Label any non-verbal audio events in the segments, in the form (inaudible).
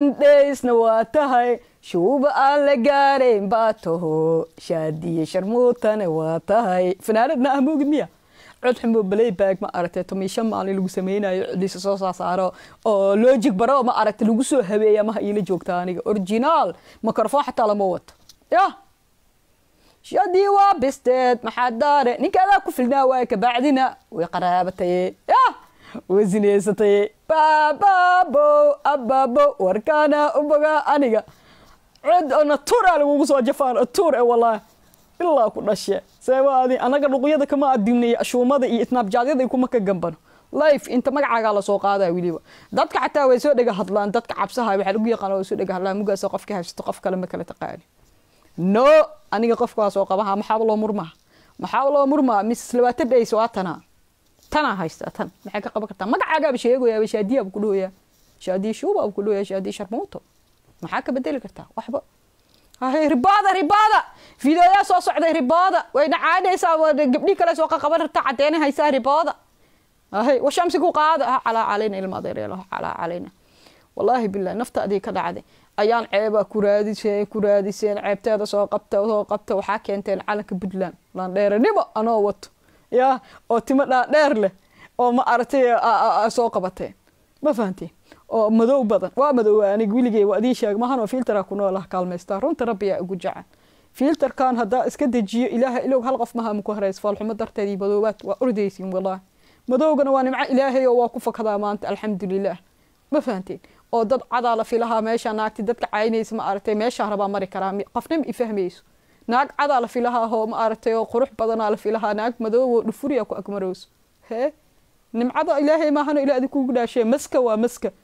dheysna waa tahay shuuba aan la gaarayn baa taho shaadiye sharmuutane waa tahay fanaanadna moogid miya cod xumo balaybaag ma aragtay tomishan maalin lagu sameynayo codisa soo saasaaro oo logic baro ma aragtay lagu soo habeeya maha iila joogta aniga originaal makarfoon xataa lama wato ya. Shadii waa bisteed maxaa daare ninkaadaa ku filnaa waay kabacdina way qaraabataye sineysataye baababo ababo warkaana uboga aniga. Oo natuura lagugu soo jafaan tuur e walaahi ilaa ku dhashe. Seebaadi anaga dhuqyada kama adimnay ashuumada iyo isnaabjaadyada kuma ka gambano. Life inta magacaagaa la soo qaadaya weliba. Dadka xataa way soo dhega hadlaan dadka cabsaha waxaa lagu yaqaan way soo dhega hadlaan mugaas qofka haysto qof kale ma kala taqaani. No aniga qofka waa soo qabaha maxaaba loo murmaa? Maxaaba loo murmaa? Miss labaatan days waa tanaa haysta tan maxay ka qaban kartaa magacaagaaba sheegoyaaba shaadiyaaba ku dhahoyaa shaadiya shuubaaba ku dhahoyaa shaadiya sharmuuto maxaa ka bedeli kartaa waxba ribaada ribaada fideoyaa soo socday ribaada way dhacaanaysaa gabdhii kale soo qaqaban rabtaa cadeena haysaa ribaada ahay washamsi ku qaada. Ha calaa calayna ilma ha calaa calayna wallaahi bilah nafta adii ka dhacday ayaan ceebaa ku raadiseen ku raadiseen ceebteeda soo qabta soo qabta. Waxaa keenteen calanka puntland. Laandheeranimo anoo wato yaa oo timo dhaadheer leh oo ma aragtay soo qabateen ma fahanteen oo madow badan. Waa madow anig weligey waa adii sheeg. Mahanoo filtera ku noolah kaalmaystaa runta rabbiyaa ugu jacan filterkan haddaa iska dejiyo ilaaha ilowg hal qof maha muku harays faalxumo darteedii madoobaad waa ordaysiin wallaahi. Madowgana waa nimco ilaahay oo waa ku fakadaa maanta alxamdulilaah ma fahanteen oo dad cadaa la filahaa meesha naagti dadka caynaysa ma aragtay meeshaa rabaa mari karaa. Qofna ma ifahmayso naag cadaa la filahaa oo ma aragtay oo qurux badanaa la filahaa. Naag madoobo dhufuriya ku agmarowso hee nimcada ilaahay maahano ilaa adi kugu dhaashee maska waa maska. (laughs)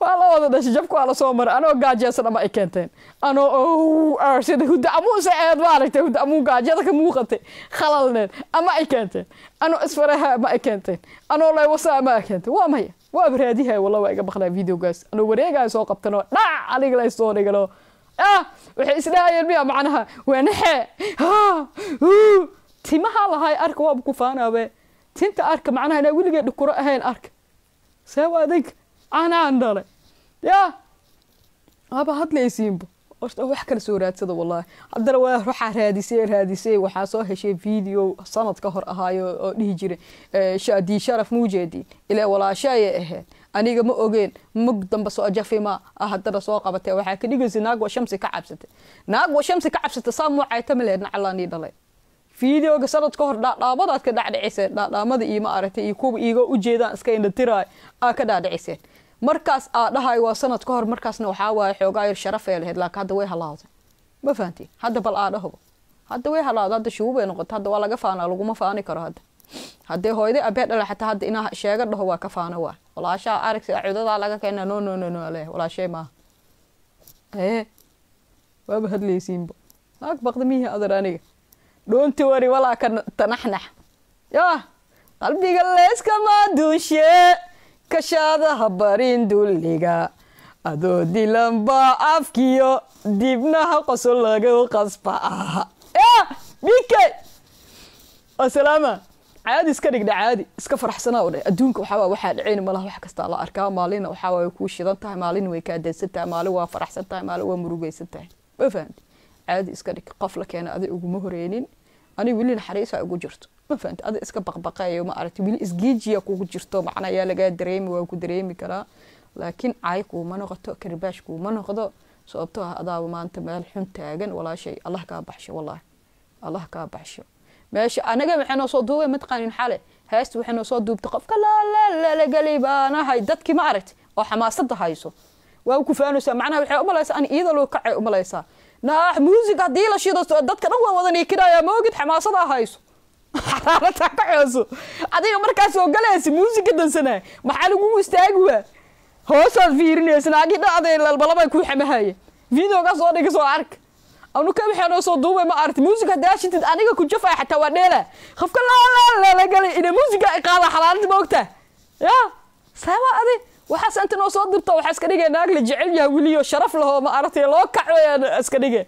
Waa la wada dhashay. Jabka waa la soo maray. Anoo gaajeesan ama ay keenteen? Anoo sida hudda amuuse eed maaragtay hudda gaajada ka muuqatay khalalneed ama ay keenteen? Anoo isfaraha ma ay keenteen? Anoo laywasa ma ay keenteen? Waa maya waa baraadihay walla waa iga baqnaa videogaas. Anoo wareegaa soo qabtanoo dhac aniga la soo dhigano. Ah waxay isdhahayeen miya macnaha? Waa naxee. Timaha lahay arka waaba ku faanaabe tinta arka macnaha inaa weligee dhukuro ahayn arka seeba adig anaan dhalay. Yaa waaba hadlaysiinba wax kala soo raadsada wallaahi. Haddana waa waxaa raadisay raadisay waxaa soo heshay video sanad ka hor ahaayo oo dhihi jiray shaadii sharaf muujeediin ilaa walaasha ayay ahayd aniga ma ogeen mug damba soo jafima haddana soo qabatay waxaa ka dhigaysa naag waa shamsi ka cabsatay. Naag waa shamsi ka cabsatay saa muucayta ma lehed nacalaanii dhalay. Videoga sanad ka hor dhaadhaamadaad ka dhacdhiciseen dhaadhaamada iyo ma aragtay iyo kuwa iiga ujeedaan iska indhatiraay aa ka dhaadhiciseen markaas aa dhahay waa sanad ka hor markaasna waxaa waaye xoogaa yar sharafee lahayd laakiin hadda way halaawday ma fahantiin? Hadda bal aa dhahoba. Hadda way halaawday hadda shuubay noqotay hadda waa laga faanaa laguma faani karo hadda. Haddee hooyday abee dhala xataa hadda inaa sheega dhaho waa ka faana waa. Walaashaa aragsa cudadaa laga keena no no no no walaashay maaha. Ee waaba hadlaysiinba naag baqda adar aniga. Dhoonti wari walaa ka tanaxnax. Yaa qalbiga layskama duunshe kashaadaha barin dulliga adoo dilanba afkiyo dibnaha qoso lagu qasba aha ya bikay asalaama caadi iska dhigdha caadi iska faraxsanaa o dhan adduunka waxaa waxaa dhacayn malaha wax kastaa la arkaa maalina waxaa way kuu shidan tahay maalina way kaa tahay maalin waa faraxsan tahay maalin waa murugaysan tahay ma fahanti caadi iska dhig qof la keena aday uguma horeynin ani weli naxariisa ugu jirto. Ma fahanti ada iska baqbaqayo ma aragti weli isgiijiya kugu jirto macna yaa lagaa dareemi waa ku dareemi karaa laakiin caay kuuma noqoto karbaash kuuma noqdo sababtoo ah adaaba maanta meel xun taagan walaashay allah kaa baxsho wallaahi. Allah kaa baxsho. Meesha anaga waxay noo duubay mataqaanin xale heesta waxay noo duubtay qofka lalalagali baanahay dadkii ma aragti oo xamaasada hayso. Waa ku faanaysaa macnaha waxay umalaysaa an iyada loo kacay umalaysaa naax muusig haddii la shido dadka dhan waa wada niikinaya moogid xamaasadaa hayso. (laughs) Xaraarataa ka xooso adiga markaas oo galaysa muusiga dansanaya maxaa lagugu istaagi waa? Hoosaad fiirinaysa naagii dhacday lalbalabay kuu xamahaya videogaa soo dhiga soo arka. Anuka waxaa noo soo duubay ma aragti muusiga haddaa shitid aniga ku jafaya xataa waa dheela. Qofka lalalagalay ina muusiga qaada xalaalada ma ogtaa ya saaba adi waxaas inta noo soo dirta waxaa iska dhigay naag la jecel yahay weliyo sharaf lahoo ma loo kaco iska dhige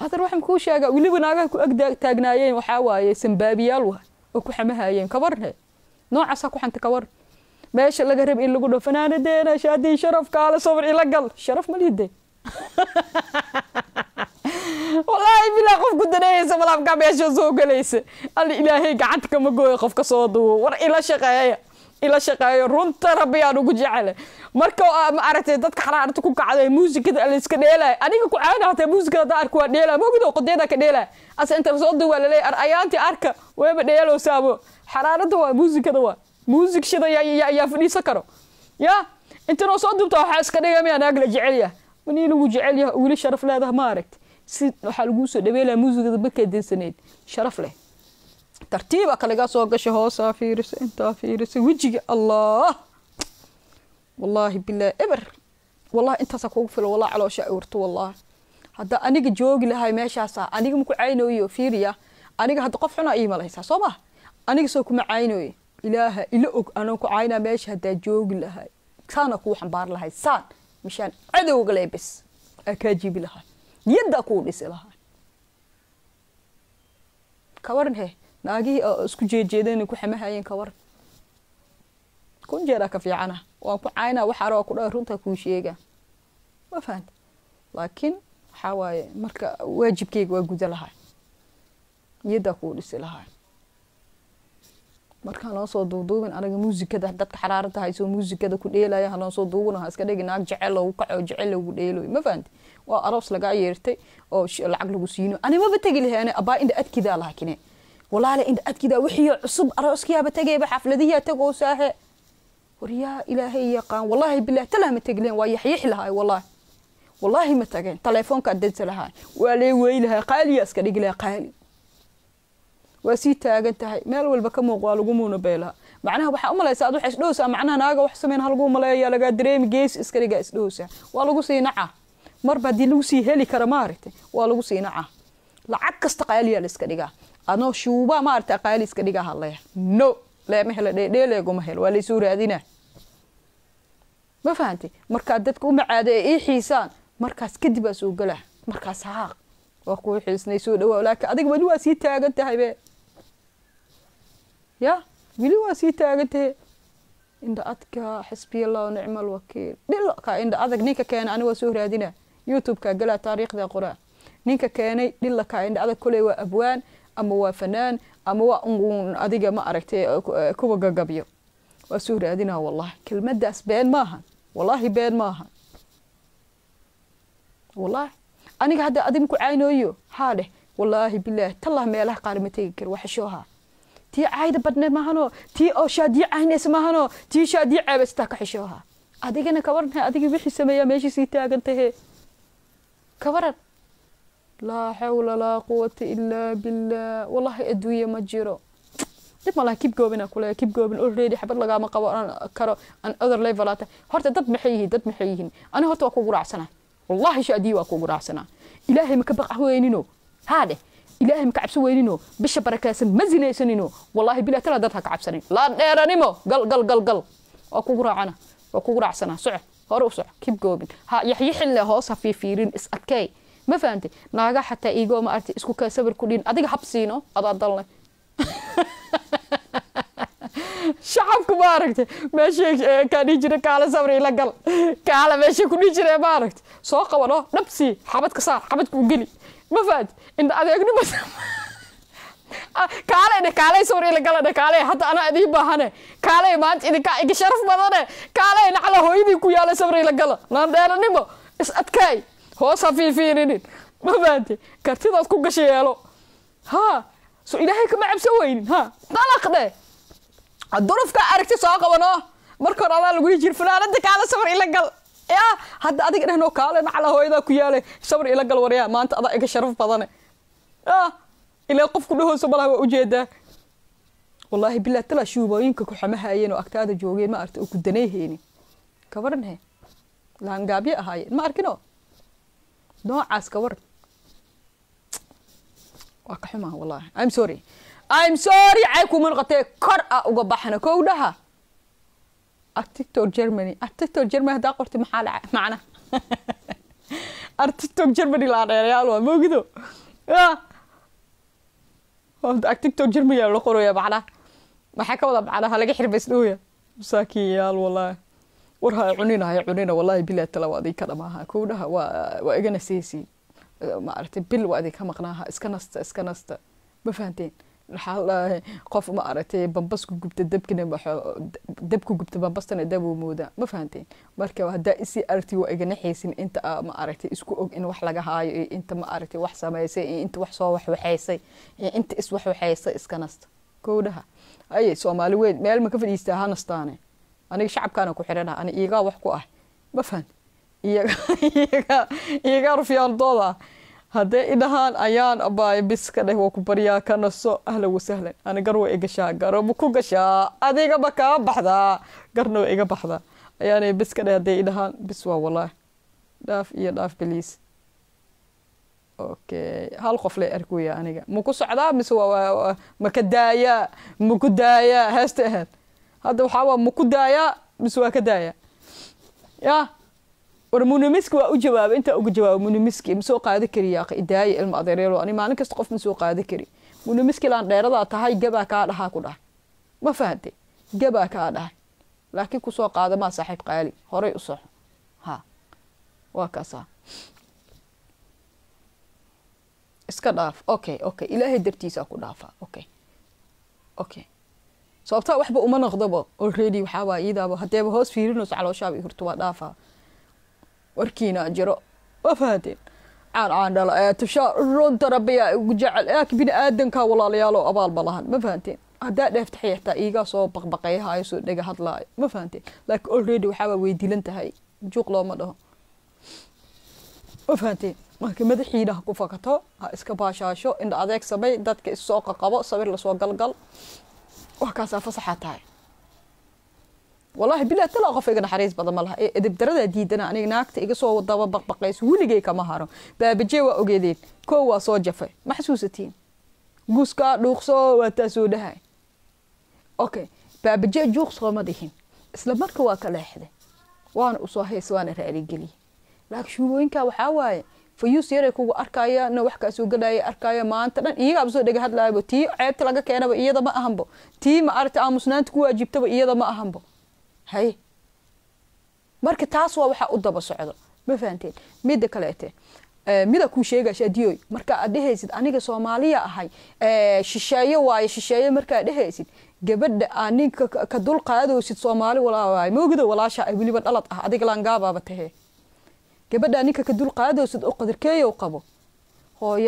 haddana waxaan kuu sheegaa weliba naagaha ku ag taagnaayeen waxaa waaye sambaabiyaal waa oo ku xamahayeen kabarne noocaasaa ku xanta kabar meesha laga rab in lagu dho fanaanadeena shaadii sharaf kaale ila gal. Sharaf ma liide (laughs) wallaahi bilaa qof ku daneeyeysa malaabkaa meesha soo galaysa. Alla ilaahay gacanta kama gooyo qofka soo duwo. War ila shaqeeya ila shaqeeyo runta rabbi aan ugu jecele. Marka ma aragtay dadka xaraarta ku kacday muusikada la iska dheelay aniga ku caana hataa muusikada hadda arka waa dheelaa mogido qodeeda ka dheelaa asa inta la soo duwa waa laleeyahy ar ayaantii arka weeba dheelowsaabo xaraarada waa muusikada waa. Muusik shida yaa fadhiisan karo. Ya? Inta soo dubta waxaa iska dhiga miyaa naag la jecel yaha manii lagu jecel yaha weli sharaf leedaha ma aragti. Si waxaa laguu soo dhaweylaya muusikada markay dansaneyd sharaf leh tartiiba kaligaa soo gasha hoosaa fiirisa intaa fiirisa wejiga allah! Wallaahi bilaahi eber. Wallahi intaasaa kugu fila wallahi caloosha awrto wallahi hadda aniga joogi lahay meeshaasaa aniga maku caynooyo fiiriya? Aniga hadda qof xuna ii malaysaa soo ma? Aniga soo kuma caynooyo ilaaha ila og anoo ku caynaa meesha haddaa joogi lahay saana kuu xambaar lahay saan. Mishaan cadowga le bes. Aa kaa jibi lahay niyaddaa kuu dhisi lahay kawaran he naagihii isku jeejeedeen ku xamahayeen kawaran kun jeeraa ka fiicana. Waan ku caynaa waxaa rabaa ku dhaa runtaa kuu sheega ma fahanta laakiin waxaa waaye marka waajibkeyga waa guda lahay niyaddaa kuu dhisi lahay markaan loo duuduubin anaga muusikada dadka xaraarada hayso muusikada ku dheelaya haloo soo ha iska dhigi naag jecel loogu kaco jecel loogu dheeloy ma fahanti waa aroos lagaa yeertay oo lacag lagu siino. Ani maba tegi lahaane abaa indha adkidaa lahakine walaale indha adkidaa wixii cusub arooskiyaaba tegayba xafladihiyaa tagoosaahe waryaa ilaahay yaqaan wallaahi bilah talaa ma tegi lahayn waa yaxyixi lahaay wallaahi wallaahi ma tageen taleefoonka adansa lahaay waa lee wey lahaa qaaliyaa iska dhigi lahaa qaali waa sii taagan tahay meel walba ka muuq waa lagu muuna beelaha macnaha waxaa umalaysa ad waxa isdhowsaa macnaha naaga wax sameyn halaguu maleeya lagaa dareemi gees iska dhigaa isdhowsaa waa lagu sii naca marba haddii lagu sii heli kara maaragtay waa lagu sii naca lacag kasta qaaliyaa la iska dhigaa adoo shuuba maaragtay qaali iska dhigaa hadlaya. No leema hela dheedheeleeguma helo. Waa laysoo raadinaa ma fahantay markaa dadka u macaada ee ii xiisaan markaas kadib aa soo galaa markaas haaq. Waa kuu xiisnay soo dhawaa laakiin adiga weli waa sii taagan tahay be. Ya weli waa sii taagan tahay. Indha adka xisbiya allahu nicma alwakiil dhilo ka indha adag ninka keenay ani waa soo raadina youtube-ka galaa taariikhda qoraa ninka keenay dhilla ka indha adag koley waa abwaan ama waa fanaan ama waa ungun adiga ma aragtay kuwa gagabyo waa soo raadinaa wallahi kelmadaas been maahan wallaahi been maahan wallahi aniga hadda adig maku caynooyo haa dheh wallaahi bilaahi tallah meelaha qaar ma tegi karo waxashoohaa tii caayda badneed maahanoo tii oo shaadiye caynaysa maahanoo tii shaadiye ceebaystaa ka xishoohaa adigana kawaranha adiga wixii sameeyaa meeshii sii taagan tahe laa xawla laa quwata ilaa billah wallahi adduunye ma jiro dib malaha kib goobina kule kib goobin already xabad lagaama qabo karo an other level ata horta dad maxay yihiin dad maxay yihiin ani horta waa kugu raacsana wallahi shaadiye waa kugu raacsana ilaahay maka baqa weynino haadhe ilaahay maka cabso weynino bisha barakaysan ma zinaysanino wallahi bilah tala dad ha ka cabsanin laa dheeranimo gal gal gal gal waa kugu raacana waa kugu raacsana soco hore u soco kib goobin ha yaxyixinle hoos ha fiifiirin is adkey ma fahantay naaga xataa iigoo ma aragtay isku kaa sabir ku dhiin? Adiga hab siino adaa dalnay (laughs) shacabku ma aragtay meesha kaa dhihi jira kaale sabri ila gal. Kaale meesha ku dhihi jire ma aragtay. Soo qabano dhabsii xabadka saar xabadka u geli. Ma fahanti inda adeegnimo (laughs) kaale dhe kaaley sabri ila gala dhe kaale hadda anaa idiin baahane. Kaale maanta idinkaa iga sharaf badane. Kaale nacla hooyadii ku yaalla sabri ila gala. Naandheeranimo is adkaay hoos ha fiifiirinin ma fahanti kartidaad ku gasha yeelo ha! So ilaahay kama cabso weynin ha? Dalaq dhe durufka aragti soo qabano. Marka hore adaa lagu jir fanaanada kaale sabr ila gal. Ya! Hadda adiga dhehno kaale nacla hooyadaa ku yaale sabr ila gal waryaa maanta adaa iga sharaf badane. Ilaa qofku dhahoosa malaha waa u jeedaa wallaahi bilaa talaa shuubooyinka ku xamahayeen oo agtaada joogeen ma arta oo ku danayhaynin kabaran he? Laangaabyo ahaayeen. Ma arkino noocaas kabaran waa ka xumaa wallahi i'm sorry i'm sorry cay kuma noqotee kor a uga baxna kow dhaha artictor germany artictor germany haddaa qortay maxaa dhaca macna artictor germany laa dheerayaal waa moogido ya artictor germany la qoraya macna maxaa ka wada macnaha laga xirbaysdhooya masaakiin yaal walaahi war ha cunina ha cunina walaahi bilaa tala waa idinka dhamaaha kowdhaha waa waa igana seesiin maaragtay bil waa idinka maqnaaha iska nasta iska nasta. Ma fahanteen ladhahay qof ma aragtay bambasku gubta dabkina dabku gubta bambastana dabuu moodaa. Ma fahanteen marka haddaa isii aragti waa igana xaysin inta ma aragtay isku og in wax laga haayo iyo inta ma aragtay wax samaysay iyo inta wax soo waxwaxaysay iyo inta is waxwaxaysay iska nasta. Kowdhaha aye soomaali weyn meel ma ka fadhiistaa ha nastaane aniga shacabkaana ku xidhanaha ani iyagaa wax ku ah. Ma fahan iyagaa rufyaaldooda ah haddee idhahaan ayaan abaayo bis dheh waa ku baryaa ka ahlan wasahlan ani gar waa igashaa garo ma ku gashaa. Adigaba kaa baxdaa garna waa iga baxdaa ayaanay bis dheh haddee idhahaan bis waa walaahi dhaaf iyo dhaaf beliis. Okay hal qof lay arkuya aniga. Maku socdaa? Mise maka daayaa? Maku daayaa? Heesta ahayd hadda waxaa waa maku daayaa mise waa ka daayaa yaa war munimiski waa u jawaabay intaa uga jawaaba munimiski ma soo qaadi kari yaa idaaya ilma adeereelo ani maalin kasta qof ma soo qaadi kari. Munimiski laan dheeradaa tahay gabaa kaa dhahaa ku dhahay. Ma fahantay gabaa kaa dhahay. Laakiin ku soo qaada maa saaxiib qaali horay u soxo ha waa kaasaa iska dhaaf okay okay. Ilaahay dartiisaa ku dhaafaa okay. Okay sababtaa waxba uma noqdaba already waxaa waa iidaaba haddeeba hoos fiirinayso calooshaaba i hurto waa dhaafaa warkiina jiro. Waa fahanteen caan caan dhala ee tushaa runta rabbiyaa ugu jecel. Laaki bini aadankaa walaalayaalo abaalba lahan. Ma fahanteen haddaa dheefta xiyartaa iigaa soo baqbaqayahaayo soo dhega hadlaayo. Ma fahanteen laakiin already waxaaba weydilan tahay. Juuq looma dhaho. Ma fahanteen marka madaxiina ha ku fakato ha iska baashaasho. Indha adeeg samay dadka issoo qaqabo sawir la soo galgal wax kaasaa fasaxaa tahay wallaahi bilaa talaa qof iga naxariis badan ma laha. Ee edabdaradaa diidana aniga naagta iga soo daba baqbaqays weligay kama haro baabajee waa ogeedeen koo waa soo jafay. Ma xasuusatiin guskaa dhuuqso waa taasoo dhahay. Okay baabajee juuq sooma dhihin. Isla marka waa ka leexday. Waana u soo hays waana raarigeliyey laakiin shuubooyinkaa waxaa waaye fayuus yaray kugu arkaya na wax kaasoo gadhaya arkaya maanta dhan. Iyagaa soo dhega hadlaayabo tii ceebta laga keenaba iyada ma ahanbo. Tii ma aragta aamusnaanta ku waajibtaba iyada ma ahanbo. Haye marka taas waa waxaa u daba socdo. Ma fahanteen? Midda kaleete mida kuu sheega shaadiyoy marka aad dhehaysid aniga soomaaliya ahay shisheeye waaye shisheeye markaad dhehaysid gabadha aa ninka ka dul qaadoosid soomaali walaa waaye moogida walaasha ay weliba dhalad ah adiga laangaabaaba tahee gabadha ninka ka dul qaadoosid oo qadarkeeyow qabo? Hooyo